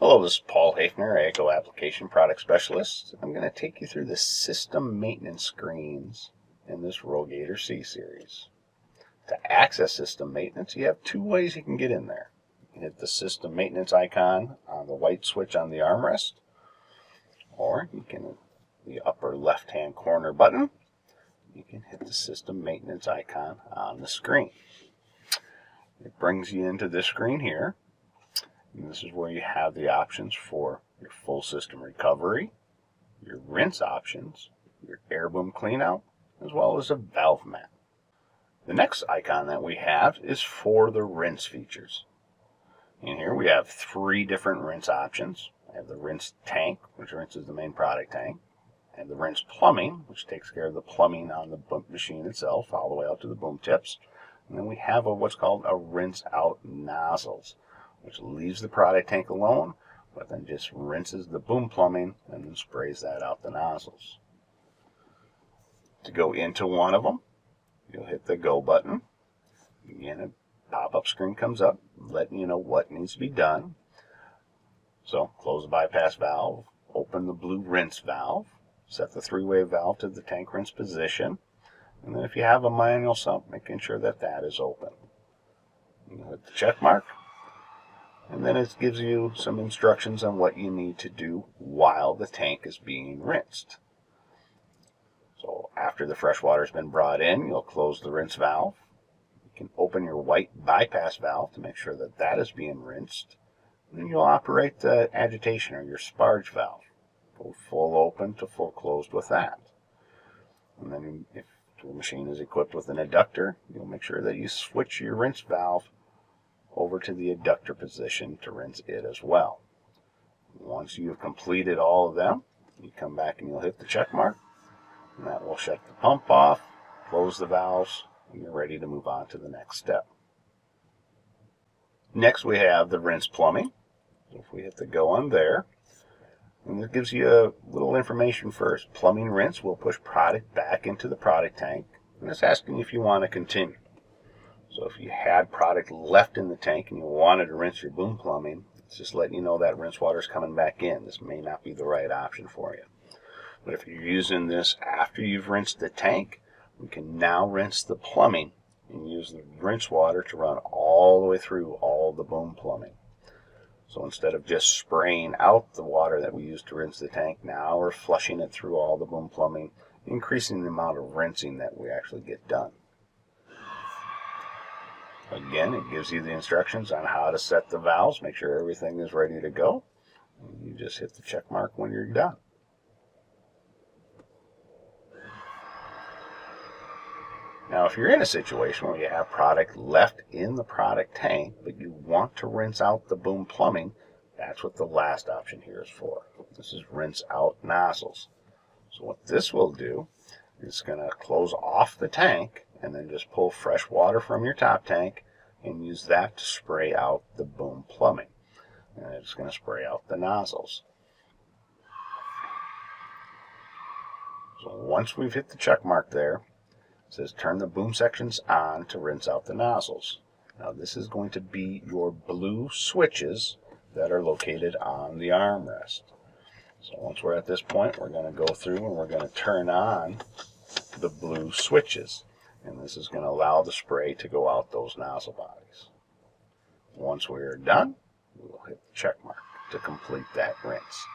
Hello, this is Paul Hafner, AGCO Application Product Specialist. I'm going to take you through the system maintenance screens in this RoGator C-Series. To access system maintenance, you have two ways you can get in there. You can hit the system maintenance icon on the white switch on the armrest, or you can the upper left-hand corner button, you can hit the system maintenance icon on the screen. It brings you into this screen here. And this is where you have the options for your full system recovery, your rinse options, your air boom cleanout, as well as a valve map. The next icon that we have is for the rinse features. In here we have three different rinse options. I have the rinse tank, which rinses the main product tank. Have the rinse plumbing, which takes care of the plumbing on the machine itself, all the way out to the boom tips. And then we have a, what's called a rinse out nozzles which leaves the product tank alone, but then just rinses the boom plumbing and then sprays that out the nozzles. To go into one of them, you'll hit the go button. Again, a pop-up screen comes up letting you know what needs to be done. So close the bypass valve, open the blue rinse valve, set the three-way valve to the tank rinse position, and then if you have a manual sump, making sure that that is open. You hit the check mark, and then it gives you some instructions on what you need to do while the tank is being rinsed. So after the fresh water has been brought in, you'll close the rinse valve. You can open your white bypass valve to make sure that that is being rinsed. And then you'll operate the agitation or your sparge valve. Go full open to full closed with that. And then if the machine is equipped with an eductor, you'll make sure that you switch your rinse valve over to the eductor position to rinse it as well. Once you've completed all of them, you come back and you'll hit the check mark, and that will shut the pump off, close the valves, and you're ready to move on to the next step. Next we have the rinse plumbing. So if we hit the go on there, and it gives you a little information first. Plumbing rinse will push product back into the product tank, and it's asking if you want to continue. So if you had product left in the tank and you wanted to rinse your boom plumbing, it's just letting you know that rinse water is coming back in. This may not be the right option for you. But if you're using this after you've rinsed the tank, we can now rinse the plumbing and use the rinse water to run all the way through all the boom plumbing. So instead of just spraying out the water that we used to rinse the tank, now we're flushing it through all the boom plumbing, increasing the amount of rinsing that we actually get done. Again, it gives you the instructions on how to set the valves, make sure everything is ready to go. You just hit the check mark when you're done. Now, if you're in a situation where you have product left in the product tank, but you want to rinse out the boom plumbing, that's what the last option here is for. This is rinse out nozzles. So what this will do is going to close off the tank and then just pull fresh water from your top tank and use that to spray out the boom plumbing. And it's going to spray out the nozzles. So once we've hit the check mark there, it says turn the boom sections on to rinse out the nozzles. Now this is going to be your blue switches that are located on the armrest. So once we're at this point, we're going to go through and we're going to turn on the blue switches and this is going to allow the spray to go out those nozzle bodies. Once we are done, we'll hit the check mark to complete that rinse.